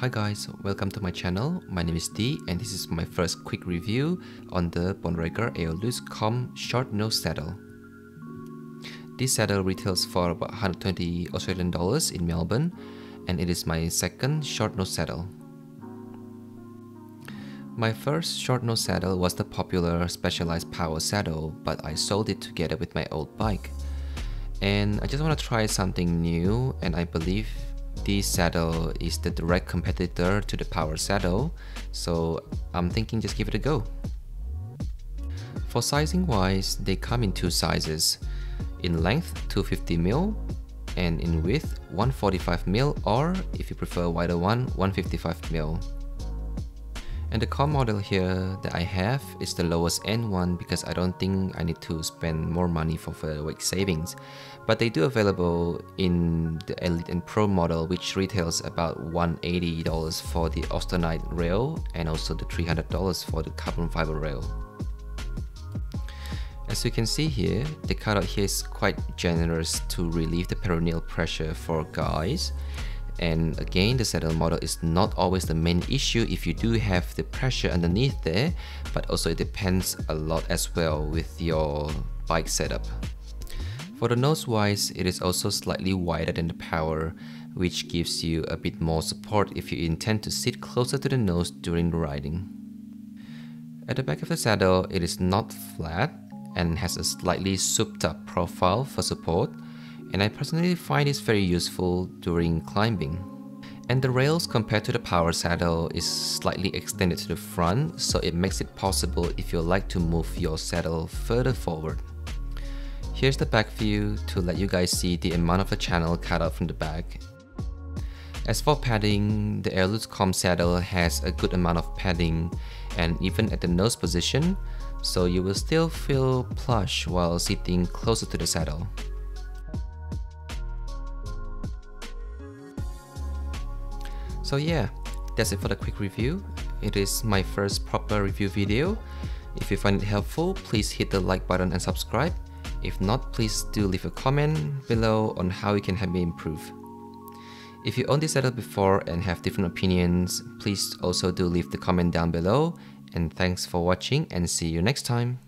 Hi guys, welcome to my channel. My name is D and this is my first quick review on the Bontrager Aeolus Comp short nose saddle. This saddle retails for about 120 Australian dollars in Melbourne and it is my second short nose saddle. My first short nose saddle was the popular Specialized Power saddle but I sold it together with my old bike. And I just want to try something new and I believe this saddle is the direct competitor to the power saddle, so I'm thinking just give it a go. For sizing wise, they come in two sizes, in length 250mm and in width 145mm or if you prefer a wider one 155mm. And the core model here that I have is the lowest end one because I don't think I need to spend more money for weight savings. But they do available in the Elite and Pro model which retails about $180 for the Austenite rail and also the $300 for the carbon fiber rail. As you can see here, the cutout here is quite generous to relieve the perineal pressure for guys and again, the saddle model is not always the main issue if you do have the pressure underneath there, but also it depends a lot as well with your bike setup. For the nose wise, it is also slightly wider than the power, which gives you a bit more support if you intend to sit closer to the nose during the riding. At the back of the saddle, it is not flat and has a slightly souped up profile for support, and I personally find this very useful during climbing. And the rails compared to the power saddle is slightly extended to the front, so it makes it possible if you like to move your saddle further forward. Here's the back view to let you guys see the amount of the channel cut out from the back. As for padding, the Aeolus Comp saddle has a good amount of padding and even at the nose position, so you will still feel plush while sitting closer to the saddle. So yeah, that's it for the quick review. It is my first proper review video. If you find it helpful, please hit the like button and subscribe. If not, please do leave a comment below on how you can help me improve. If you own this setup before and have different opinions, please also do leave the comment down below. And thanks for watching and see you next time.